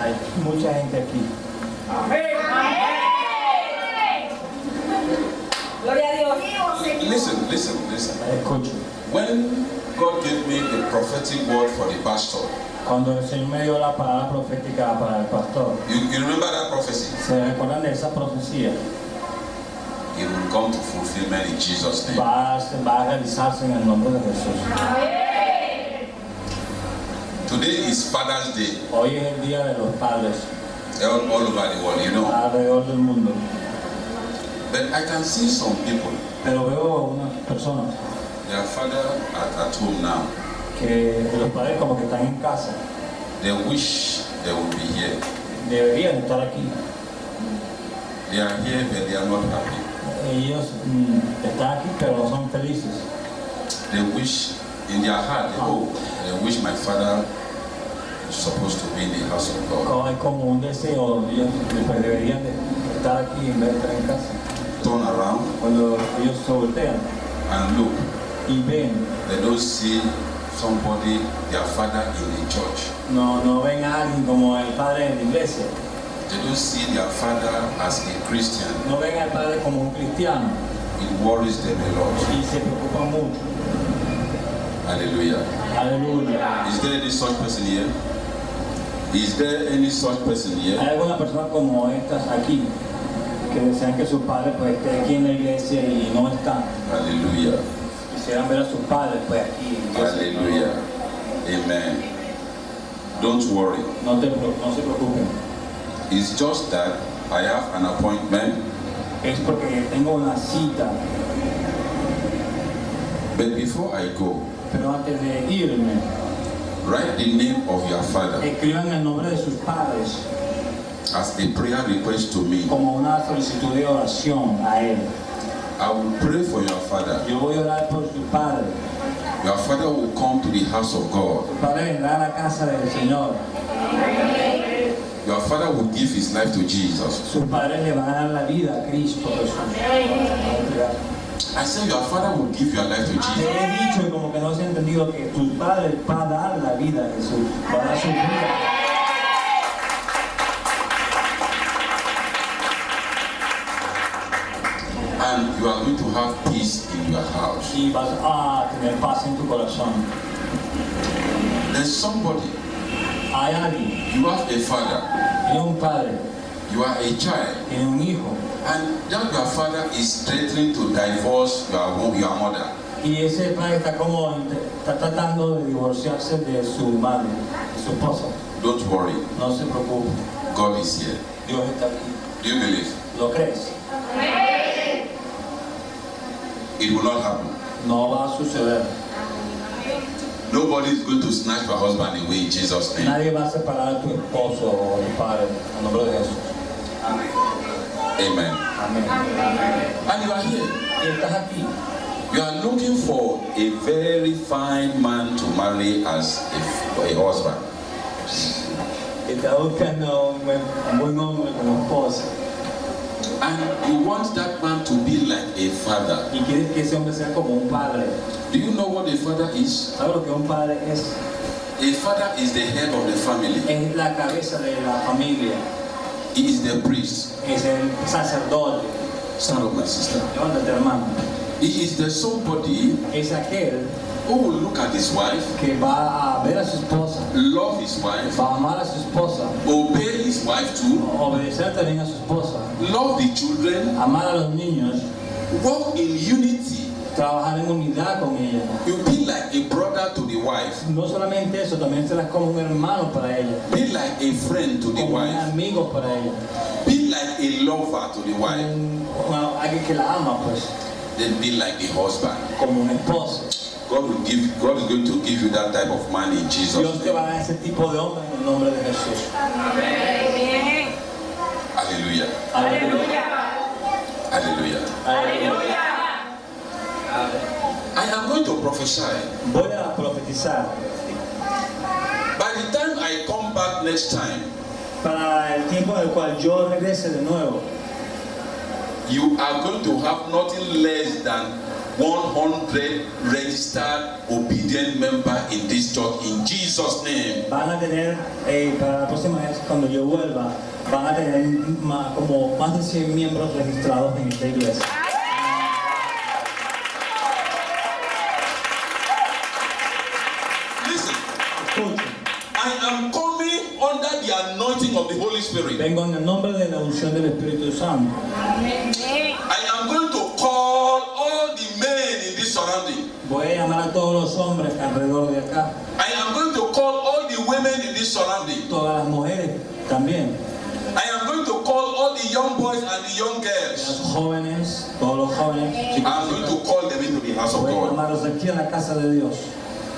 Hay mucha gente aquí. Gloria a Dios. Listen, listen, listen. Escuchen. When God gave me the prophetic word for the pastor, Cuando el Señor me dio la palabra profética para el pastor, you, you remember that prophecy? ¿se recuerdan de esa profecía? It will come to fulfillment in Jesus' name. Va a, va a realizarse en el nombre de Jesús. Today is Father's Day Hoy es el Día de los Padres all, all over the world, you know. alrededor del mundo. But I can see some people, Pero veo unas personas their father at, at home now, que los padres como que están en casa. they wish they would be here. Deberían estar aquí. They are here, but they are not happy. Ellos mm, están aquí pero no son felices. They wish in their heart, they, oh, uh, they wish my father is supposed to be in the house of God. Como- Hay como un deseo, pues, deberían estar aquí en vez de estar en casa. Turn around Cuando ellos se voltean and look. y ven, They don't see somebody, their father in the church. no, no ven a alguien como el padre de la iglesia, They don't see their father as a Christian. no ven al padre como un cristiano It worries them a lot. y se preocupan mucho. Hallelujah. Aleluya. Is there any such person here? Is there any such person Hay here? algunas personas como estas aquí que desean que sus padres pues estén aquí en la iglesia y no están. Hallelujah. Quisieran ver a sus padres pues aquí. Hallelujah. Amen. Don't worry. No, te, no se preocupen. It's just that I have an appointment, Es porque tengo una cita, but before I go, pero antes de irme, write the name of your father escriban el nombre de sus padres as a prayer request to me. como una solicitud de oración a él. I will pray for your father. Yo voy a orar por su padre. Your father will come to the house of God. Su padre vendrá a la casa del Señor. Your father will give his life to Jesus. Sus padres le van a dar la vida a Cristo Jesús. I said your father will give your life to Te Jesus. he dicho y como que no entendido que tus padres van a dar la vida a Jesús. Va a dar su vida. And you are going to have peace in your house. Y vas a tener paz en tu corazón. There's somebody, Hay alguien, you have a father, un padre, you are a child, tiene un hijo. And that your father is threatening to divorce your, your mother. Y ese padre está como, está tratando de divorciarse de su madre, de su esposa. Don't worry, No se preocupe, God is here. Dios está aquí. Do you believe? ¿Lo crees? It will not happen. No va a suceder. Nobody is going to snatch your husband away in Jesus' name. Nadie va a separar a tu esposo o a tu padre en nombre de Jesús. Amen. Amén. And you are here. Y estás aquí. You are looking for a very fine man to marry as a, a husband. Y estás buscando un buen, un buen hombre como esposa. And you want that man to be like a father. Y quieres que ese hombre sea como un padre. Do you know what a father is? ¿Sabes lo que un padre es? A father is the head of the family. Es la cabeza de la familia. He is the priest. Es el sacerdote. Stand up, my sister. Levántate, hermano. He is the somebody Es aquel who will look at his wife, que va a ver a su esposa, love his wife, va a amar a su esposa, obey his wife too, obedecer también a su esposa, love the children, amar a los niños, walk in unity. trabajar en unidad con ella. You be like a brother to the wife, No solamente eso, también serás como un hermano para ella, be like a friend to the como un wife, amigo para ella, be a lover to the wife, bueno, alguien que la ama, pues, then be like the husband. como un esposo. God will give. God is going to give you that type of man in Jesus' Dios te va a dar ese tipo de hombre en el nombre de Jesús. Hallelujah. Aleluya. Hallelujah. Aleluya. I am going to prophesy. Voy a profetizar. By the time I come back next time, Para el tiempo en el cual yo regrese de nuevo, you are going to have nothing less than 100 registered obedient member in this church in Jesus' name. van a tener, eh, para la próxima vez, cuando yo vuelva, van a tener ma- como más de 100 miembros registrados en esta iglesia. Holy Spirit. vengo en el nombre de la unción del Espíritu Santo. I am going to call all the men in this surrounding. Voy a llamar a todos los hombres alrededor de acá, I am going to call all the women in this surrounding. todas las mujeres también, I am going to call all the young boys and the young girls. los jóvenes, todos los jóvenes, chicos, I'm going to call them into the house of voy a God. llamarlos aquí a la casa de Dios.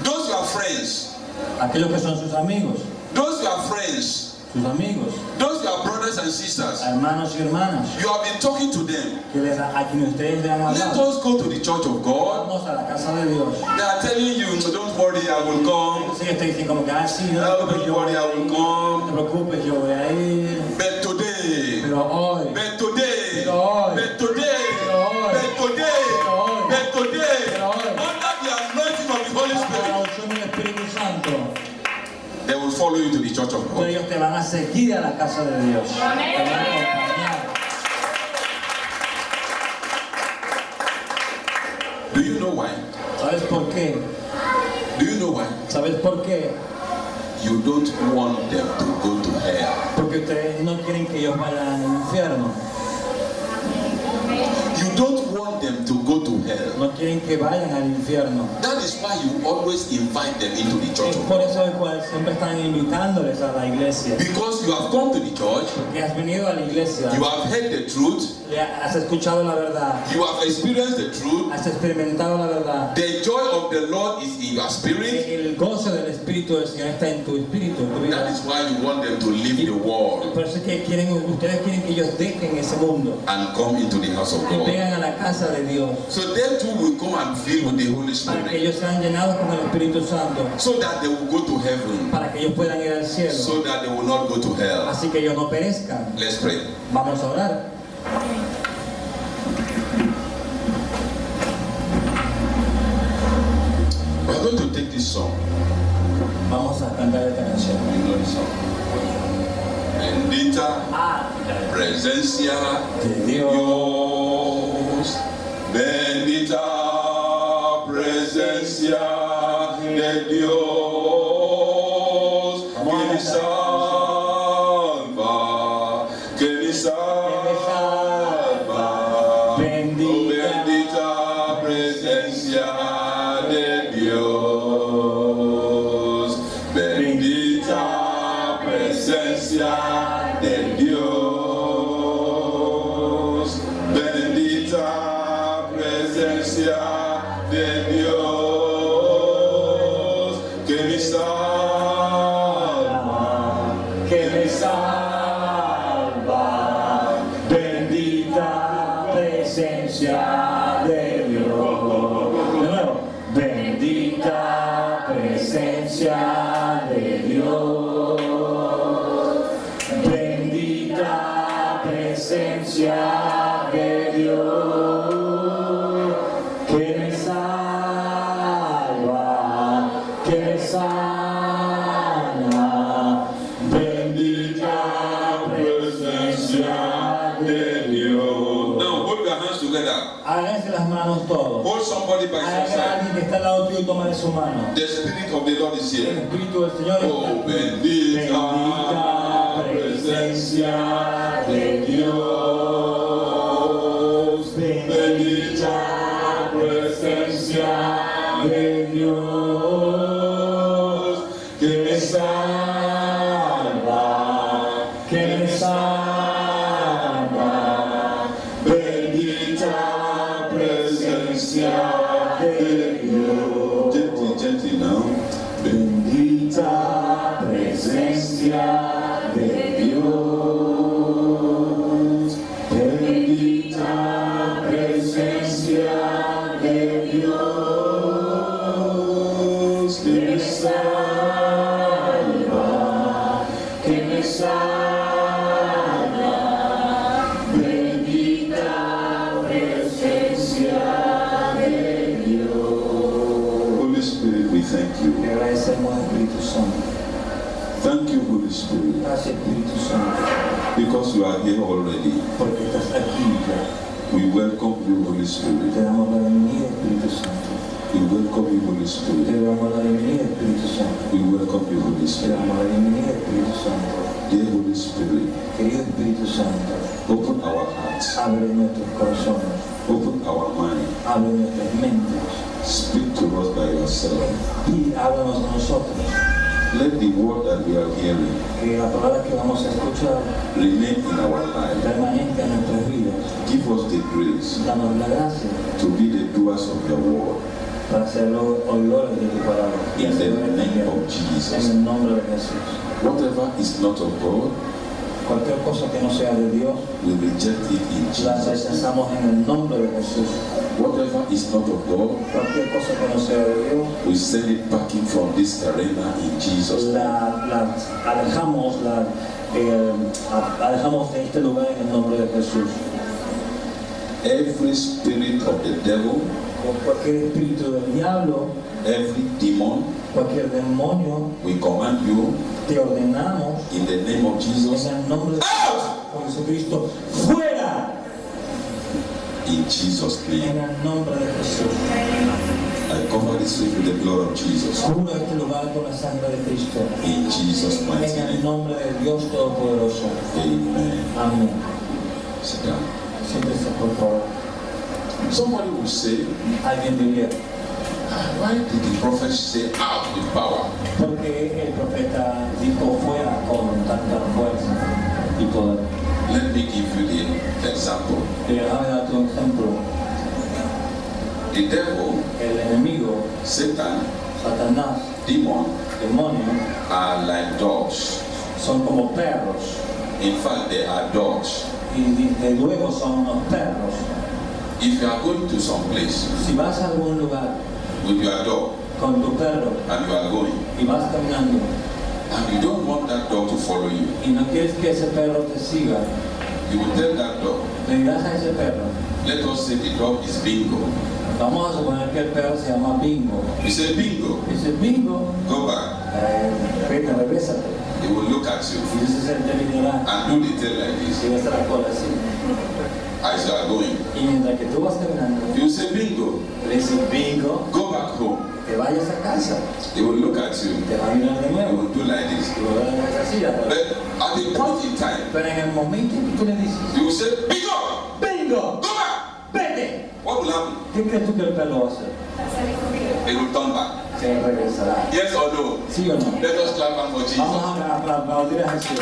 Those who are friends, Aquellos que son sus amigos, those who are friends, sus amigos, those are brothers and sisters, hermanos y hermanas, you have been talking to them. que les, a quienes ustedes le han Let us go to the church of God. Vamos a la casa de Dios. They are telling you, don't worry, I will come. Sí, estoy diciendo como que, ah, sí, no te No, don't yo voy worry, I will ir. No te come. preocupes, yo voy a ir. But today, Pero hoy, but today, Pero hoy. but today, God. ellos te van a seguir a la casa de Dios. Te van a acompañar. Do you know why? ¿Sabes por qué? Do you know why? ¿Sabes por qué? You don't want them to go to hell. Porque ustedes no quieren que ellos vayan al infierno. You don't want them to go to hell. No quieren que vayan al infierno. That is why you always invite them into the church Es por eso el cual siempre están invitándoles a la iglesia. Because you have come to the church, Porque has venido a la iglesia, you have heard the truth, le has escuchado la verdad, you have experienced the truth. has experimentado la verdad. The joy of the Lord is in your spirit. El gozo del Espíritu del Señor está en tu espíritu, en tu vida. That is why you want them to leave the world Por eso es que quieren, ustedes quieren que ellos dejen ese mundo and come into the house of y God. vengan a la casa de Dios So they too will come and fill with the Holy para que Spirit. ellos sean llenados con el Espíritu Santo, So that they will go to heaven. para que ellos puedan ir al cielo, So that they will not go to hell. así que ellos no perezcan. Let's pray. Vamos a orar. We're going to take this song. Vamos a cantar esta canción. You know the song. Bendita Ah, presencia de Dios. Dios. Presencia. Presencia de Dios, que me salva, que me sana, bendita presencia de Dios. Now hold your hands together. Háganse las manos todos. Hold somebody by your side. alguien que está al lado tuyo y toma de su mano. The Spirit of the Lord is El here. Espíritu del Señor Oh, bendita Santo. Thank you, Holy Spirit. Gracias, Espíritu Santo, because you are here already. porque estás aquí ya. We welcome you, Holy Spirit. Te damos la bienvenida Espíritu Santo. We welcome you, Holy Te Spirit. damos la bienvenida Espíritu Santo. We welcome you, Holy Te Spirit. damos la bienvenida Espíritu Santo. Dear Holy Spirit, Querido Espíritu Santo, open our hearts, abre nuestros corazones, open our mind. abre nuestras mentes Speak to us by yourself. y háblanos a nosotros. Let the word that we are hearing Que la palabra que vamos a escuchar remain in our life. permanezca en nuestras vidas. Give us the grace Danos la gracia to be the doers of your word. para ser los oidores de tu palabra y In the name of En Jesus. el nombre de Jesús. Whatever is not of God, Cualquier cosa que no sea de Dios, we reject it in Jesus. rechazamos en el nombre de Jesús. Whatever is not of God, Cualquier cosa que no sea de Dios, we send it packing from this arena in Jesus' la, la alejamos, la eh, alejamos de este lugar en el nombre de Jesús. Every spirit of the devil, cualquier espíritu del diablo, every demon, cualquier demonio, we command you te ordenamos in the name of Jesus. en el nombre de Out! Jesucristo, fuera In Jesus' en name. el nombre de Jesús. I cover this with the blood of Jesus. Cubro este lugar con la sangre de Cristo. In Jesus' mighty En el name. nombre de Dios Todopoderoso. Amen. Amén. Sit down. Siéntese, por favor. Somebody will say, Alguien diría, "Ah, why did the prophet say out with power? porque el profeta dijo fuera con tanta fuerza y poder. Let me give you the example. Déjame tu ejemplo. The devil, El enemigo, Satan, Satanás, demon demonio, are like dogs. son como perros. In fact, they are dogs. Y desde luego son unos perros. If you are going to some place Si vas a algún lugar with your dog con tu perro and you are going, y vas caminando and you don't want that dog to follow you, y no quieres que ese perro te siga, you will tell that dog, le dirás a ese perro, let us say the dog is bingo. vamos a suponer que el perro se llama Bingo. You say bingo, Dice Bingo, go back. eh, vete, regrésate. He will look at you Y se mirará and do the tail like y this vas a la cola así. as you are going. Y mientras que tú vas caminando, You say bingo, le dices Bingo, go back home. que vayas a casa. He will look at you. Te va a mirar de nuevo. will do like this. Y luego le das así. a- But at the point in time, Pero en el momento en que tú le dices, you say bingo, Bingo, go back. vete. What will happen? ¿Qué crees tú que el perro va a hacer? He will turn back. Se regresará. Yes or no? ¿Sí o no? Let us clap for Jesus. Vamos a apla- aplaudir a Jesús.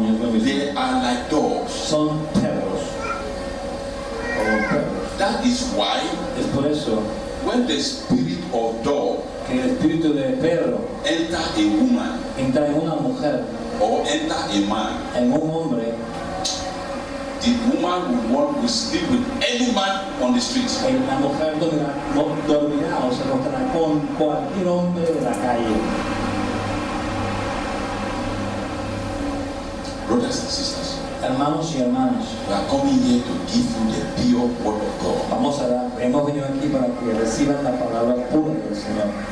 Demonios mismo. They are like dogs. Son perros. O perros. That is why Es por eso when the spirit of dog que el espíritu de perro enter a woman entra en una mujer, or enter a man, en un hombre, the woman will want to sleep with any man on the street. la mujer dormirá, no- dormirá o se acostará con cualquier hombre de la calle. Brothers and sisters, Hermanos y hermanas, vamos a dar, hemos venido aquí para que reciban la palabra pura del Señor.